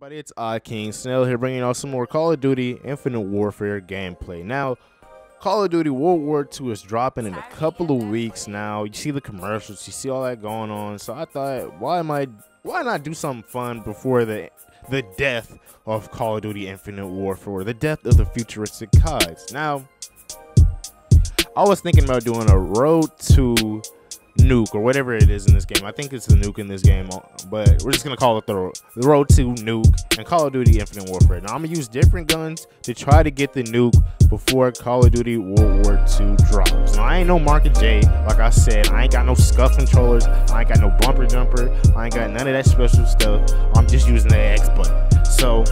everybody, it's I King Snell here bringing y'all some more Call of Duty Infinite Warfare gameplay. Now, Call of Duty World War II is dropping in a couple of weeks now. You see the commercials, you see all that going on. So I thought, why am I why not do something fun before the the death of Call of Duty Infinite Warfare, the death of the futuristic CODs. Now, I was thinking about doing a road to nuke or whatever it is in this game. I think it's the nuke in this game, but we're just gonna call it the, the road to nuke and Call of Duty Infinite Warfare. Now I'm gonna use different guns to try to get the nuke before Call of Duty World War II drops. Now I ain't no Market J, like I said. I ain't got no scuff controllers. I ain't got no bumper jumper. I ain't got none of that special stuff. I'm just using the X button. So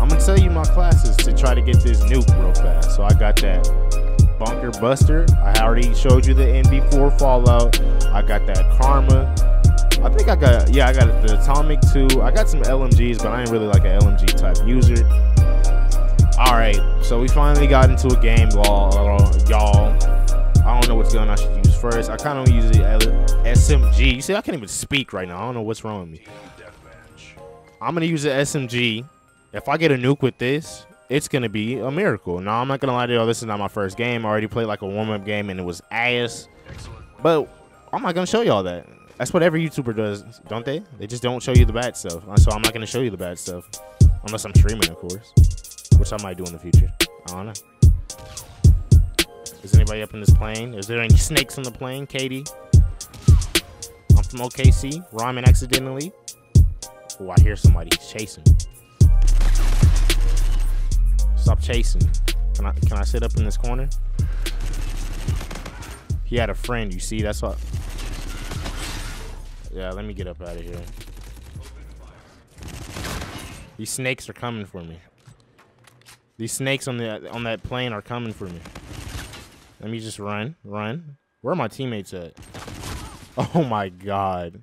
I'm gonna tell you my classes to try to get this nuke real fast. So I got that Bunker Buster. I already showed you the NV4 Fallout. I got that Karma. I think I got, yeah, I got the Atomic too. I got some LMGs, but I ain't really like an LMG type user. All right, so we finally got into a game, y'all. I don't know which gun I should use first. I kind of use the SMG. You see, I can't even speak right now. I don't know what's wrong with me. I'm gonna use the SMG. If I get a nuke with this, it's gonna be a miracle. Now I'm not gonna lie to y'all. this is not my first game. I already played like a warm-up game and it was ass. But I'm not gonna show y'all that. That's what every YouTuber does, don't they? They just don't show you the bad stuff. So I'm not gonna show you the bad stuff. Unless I'm streaming, of course. Which I might do in the future. I don't know. Is anybody up in this plane? Is there any snakes on the plane, Katie? I'm from OKC, rhyming accidentally. Oh, I hear somebody chasing. Stop chasing. Can I can I sit up in this corner? He had a friend, you see, that's what Yeah, let me get up out of here. These snakes are coming for me. These snakes on the on that plane are coming for me. Let me just run, run. Where are my teammates at? Oh my god.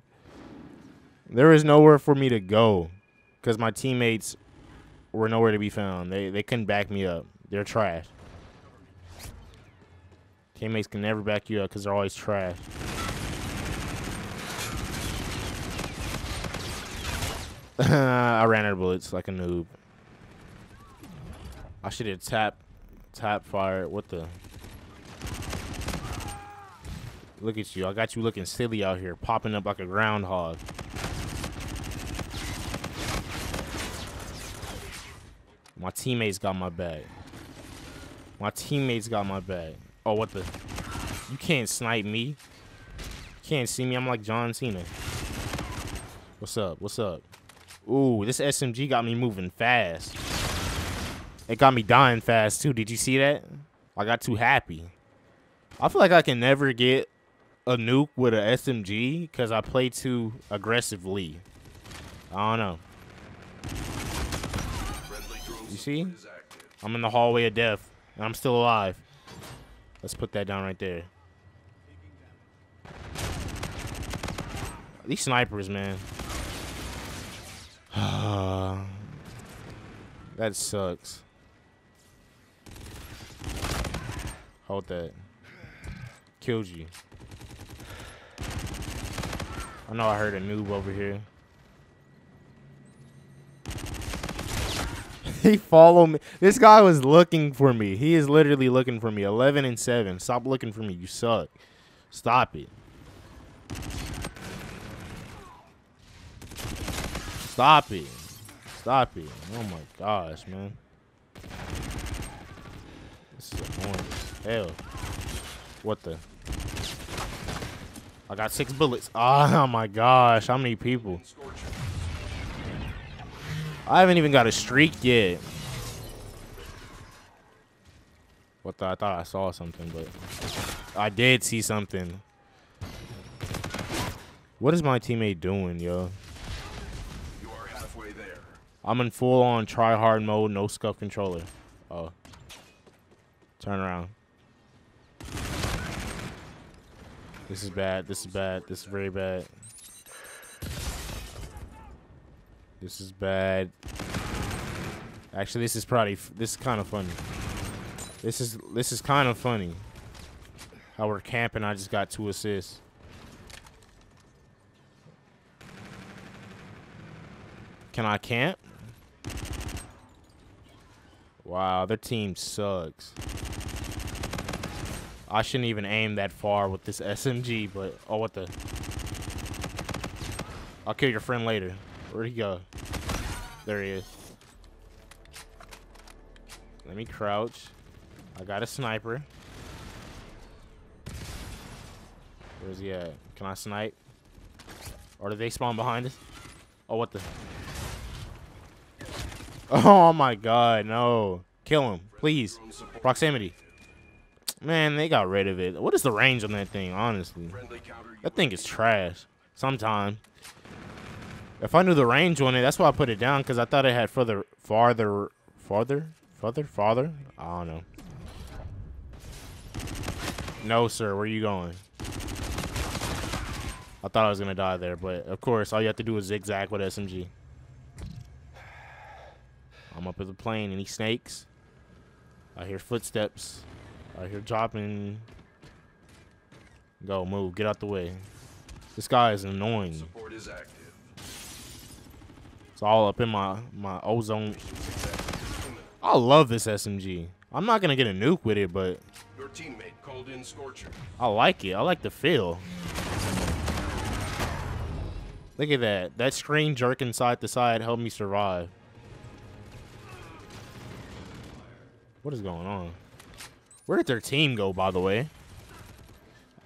There is nowhere for me to go because my teammates were nowhere to be found. They they couldn't back me up. They're trash. Teammates can never back you up because they're always trash. I ran out of bullets like a noob. I should have tap tap fire. What the? Look at you. I got you looking silly out here, popping up like a groundhog. My teammates got my back. My teammates got my back. Oh, what the? You can't snipe me. You can't see me. I'm like John Cena. What's up? What's up? Ooh, this SMG got me moving fast. It got me dying fast, too. Did you see that? I got too happy. I feel like I can never get a nuke with an SMG because I play too aggressively. I don't know. You see? I'm in the hallway of death, and I'm still alive. Let's put that down right there. These snipers, man. that sucks. Hold that. Killed you. I know I heard a noob over here. he followed me. This guy was looking for me. He is literally looking for me. 11 and 7. Stop looking for me. You suck. Stop it. Stop it. Stop it. Oh my gosh, man. This is annoying hell. What the? I got six bullets. Oh my gosh. How many people? I haven't even got a streak yet. What the? I thought I saw something, but I did see something. What is my teammate doing, yo? You are halfway there. I'm in full on try hard mode, no scuff controller. Oh. Turn around. This is bad. This is bad. This is very bad. This is bad. Actually, this is probably this is kind of funny. This is this is kind of funny. How we're camping, I just got two assists. Can I camp? Wow, their team sucks. I shouldn't even aim that far with this SMG, but oh, what the? I'll kill your friend later. Where'd he go? There he is. Let me crouch. I got a sniper. Where's he at? Can I snipe? Or do they spawn behind us? Oh, what the? Oh my god, no. Kill him, please. Proximity. Man, they got rid of it. What is the range on that thing, honestly? That thing is trash. Sometimes. If I knew the range on it, that's why I put it down, because I thought it had further, farther, farther, farther, farther? I don't know. No, sir. Where are you going? I thought I was going to die there, but of course, all you have to do is zigzag with SMG. I'm up at the plane. Any snakes? I hear footsteps. I hear dropping. Go, move. Get out the way. This guy is annoying. Support is active. It's all up in my, my ozone. I love this SMG. I'm not going to get a nuke with it, but... Your teammate called in Scorcher. I like it. I like the feel. Look at that. That screen jerking side to side helped me survive. What is going on? Where did their team go, by the way?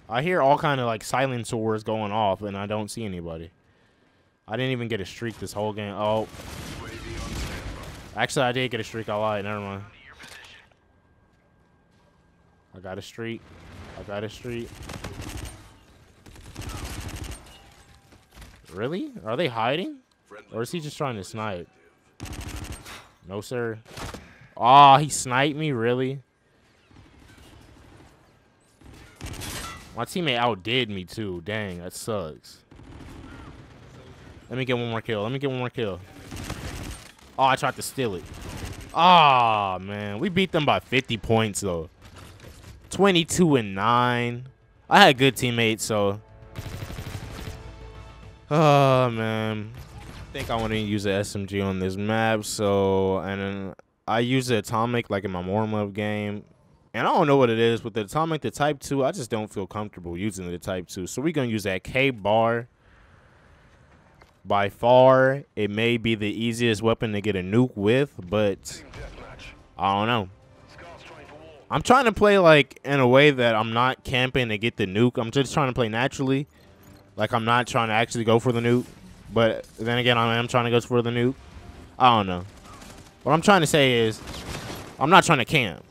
I hear all kind of like silencers going off, and I don't see anybody. I didn't even get a streak this whole game. Oh. Actually, I did get a streak. I lied. Never mind. I got a streak. I got a streak. Really? Are they hiding? Or is he just trying to snipe? No, sir. Oh, he sniped me? Really? My teammate outdid me, too. Dang, that sucks. Let me get one more kill. Let me get one more kill. Oh, I tried to steal it. Ah, oh, man. We beat them by 50 points, though. 22 and 9. I had good teammates, so. Oh, man. I think I want to use the SMG on this map, so. And I use the Atomic, like in my warm-up game. And I don't know what it is with the Atomic, the Type 2. I just don't feel comfortable using the Type 2. So we're going to use that K-Bar by far, it may be the easiest weapon to get a nuke with, but I don't know. I'm trying to play like in a way that I'm not camping to get the nuke. I'm just trying to play naturally. Like I'm not trying to actually go for the nuke. But then again, I am trying to go for the nuke. I don't know. What I'm trying to say is I'm not trying to camp.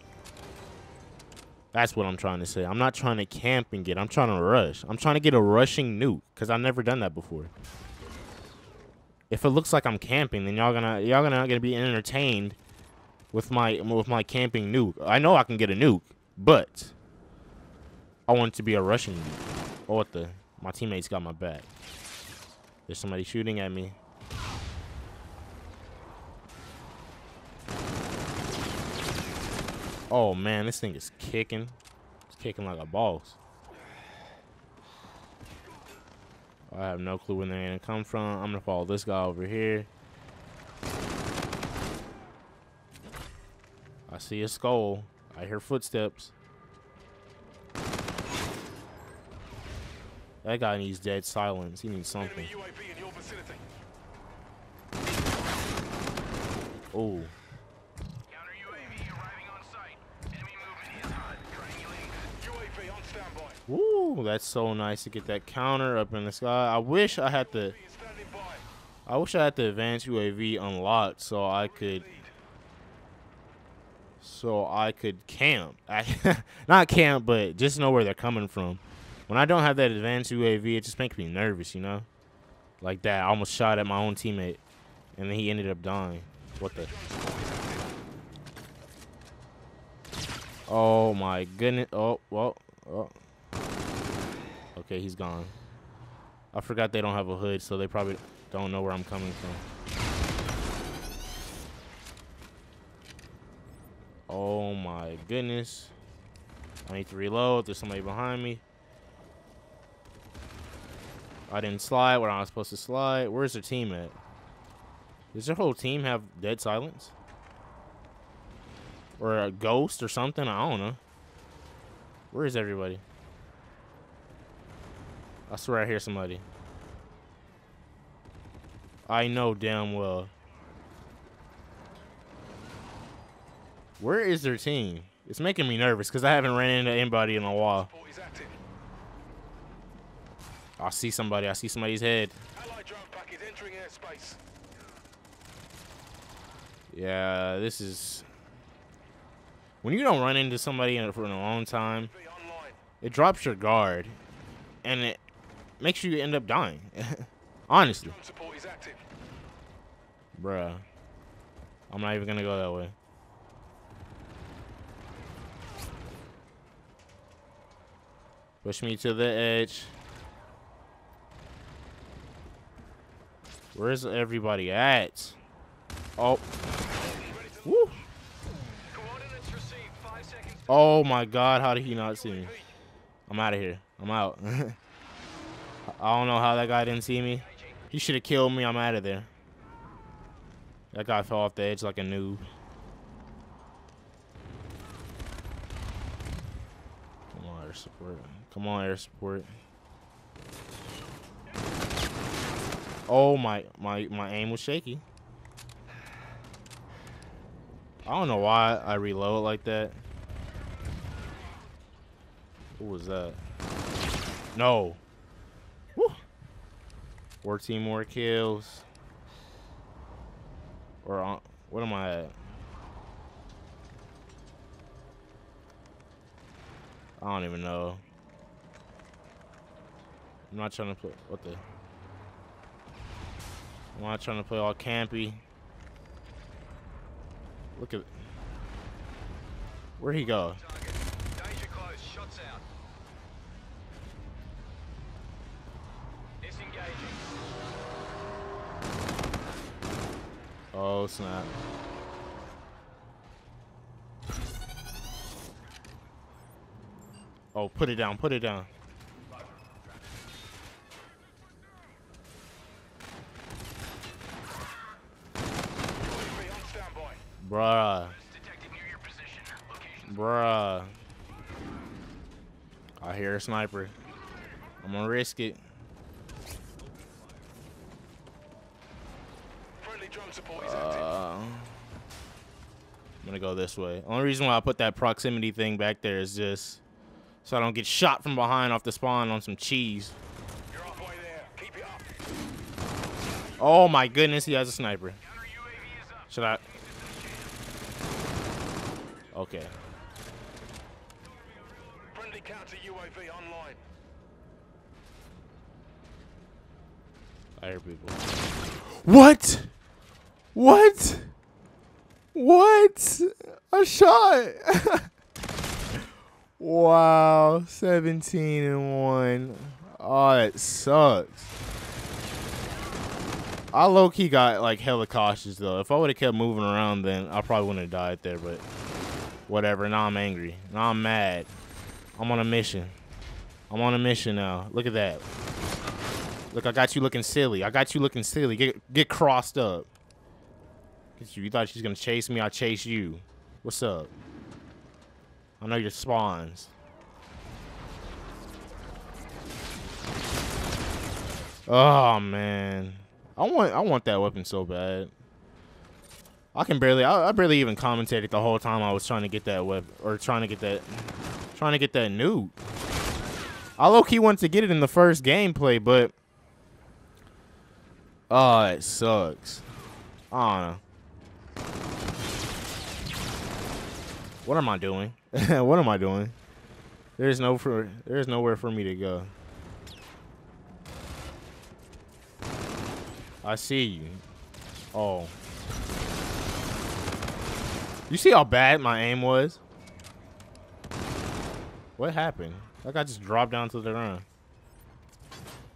That's what I'm trying to say. I'm not trying to camp and get. I'm trying to rush. I'm trying to get a rushing nuke because I've never done that before if it looks like I'm camping, then y'all gonna y'all gonna gonna be entertained with my with my camping nuke. I know I can get a nuke, but I want it to be a Russian nuke. Oh, what the? My teammates got my back. There's somebody shooting at me. Oh man, this thing is kicking. It's kicking like a boss. I have no clue where they're gonna come from. I'm gonna follow this guy over here. I see a skull. I hear footsteps. That guy needs dead silence. He needs something. Oh. Woo, that's so nice to get that counter up in the sky. I wish I had the I wish I had the advanced UAV unlocked so I could so I could camp. not camp, but just know where they're coming from. When I don't have that advanced UAV, it just makes me nervous, you know? Like that. I almost shot at my own teammate. And then he ended up dying. What the? Oh my goodness. Oh, well. Oh. Okay, he's gone. I forgot they don't have a hood, so they probably don't know where I'm coming from. Oh my goodness. I need to reload. There's somebody behind me. I didn't slide where I was supposed to slide. Where's the team at? Does your whole team have dead silence? Or a ghost or something? I don't know. Where is everybody? I swear I hear somebody. I know damn well. Where is their team? It's making me nervous because I haven't ran into anybody in a while. I see somebody. I see somebody's head. Yeah, this is... When you don't run into somebody in, for a long time, it drops your guard. And it makes you end up dying. Honestly. Bruh. I'm not even gonna go that way. Push me to the edge. Where's everybody at? Oh. Woo. Oh my god, how did he not see me? I'm out of here. I'm out. I don't know how that guy didn't see me. He should have killed me. I'm out of there. That guy fell off the edge like a noob. Come on, air support. Come on, air support. Oh my my my aim was shaky. I don't know why I reload like that. What was that? No. Woo. 14 more kills. Or on, what am I at? I don't even know. I'm not trying to put what the I'm not trying to play all campy. Look at Where'd he go? Oh snap. Oh, put it down, put it down. Bruh. Bruh. I hear a sniper. I'm gonna risk it. Uh, I'm gonna go this way. Only reason why I put that proximity thing back there is just so I don't get shot from behind off the spawn on some cheese. Oh my goodness, he has a sniper. Should I? Okay. Friendly counter UAV online. I hear people. What? What? What? A shot. wow. 17 and 1. Oh, it sucks. I low key got like hella cautious though. If I would have kept moving around, then I probably wouldn't have died there. But Whatever. Now I'm angry. Now I'm mad. I'm on a mission. I'm on a mission now. Look at that. Look, I got you looking silly. I got you looking silly. Get get crossed up. You, thought she's gonna chase me? I chase you. What's up? I know your spawns. Oh man. I want I want that weapon so bad. I can barely, I, I, barely even commentated the whole time I was trying to get that web, or trying to get that, trying to get that nude. I low-key wanted to get it in the first gameplay, but, oh, it sucks. I don't know. What am I doing? what am I doing? There's no for, there's nowhere for me to go. I see you. Oh. You see how bad my aim was? What happened? Like I just dropped down to the ground.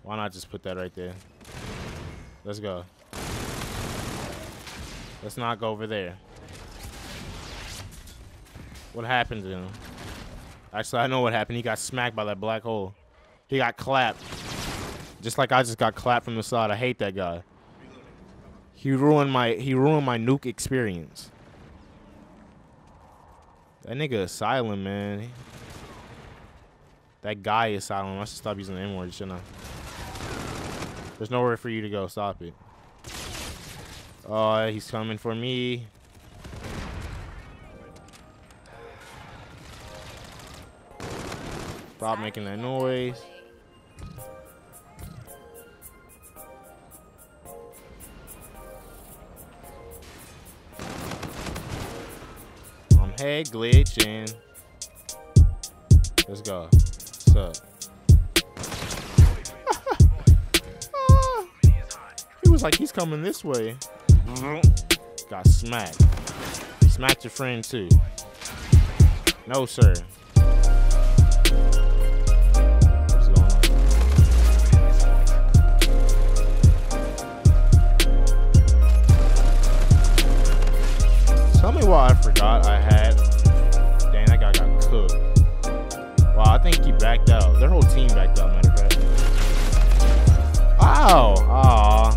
Why not just put that right there? Let's go. Let's not go over there. What happened to him? Actually, I know what happened. He got smacked by that black hole. He got clapped. Just like I just got clapped from the side. I hate that guy. He ruined my he ruined my nuke experience. That nigga Asylum, man. That guy Asylum. I should stop using the N word, shouldn't I? There's nowhere for you to go. Stop it. Oh, he's coming for me. Stop making that noise. I'm head glitching. Let's go. What's up? he was like, he's coming this way. Got smacked. Smacked your friend too. No, sir. What I forgot I had. Dang, that guy got cooked. Wow, I think he backed out. Their whole team backed out, matter of fact. Ow! Aw.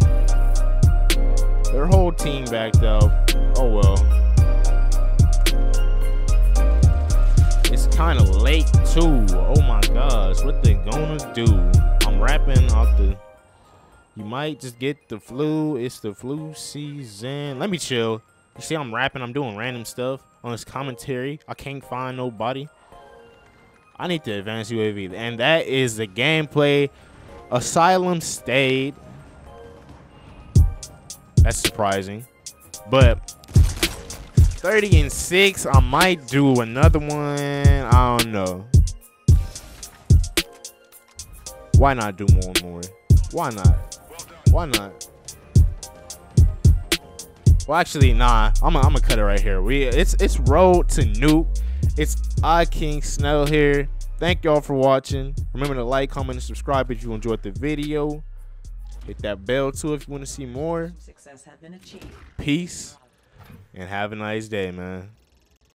Their whole team backed out. Oh well. It's kind of late too. Oh my gosh, what they gonna do? I'm rapping off the. You might just get the flu. It's the flu season. Let me chill. You see, I'm rapping. I'm doing random stuff on this commentary. I can't find nobody. I need to advance UAV, and that is the gameplay. Asylum stayed. That's surprising, but 30 and 6 i might do another one i don't know why not do more and more why not why not well actually nah i'm gonna cut it right here. We it's it's road to nuke it's i king snell here. Thank y'all for watching. Remember to like comment and subscribe if you enjoyed the video. Hit that bell too if you want to see more. Success had been achieved. peace and have a nice day man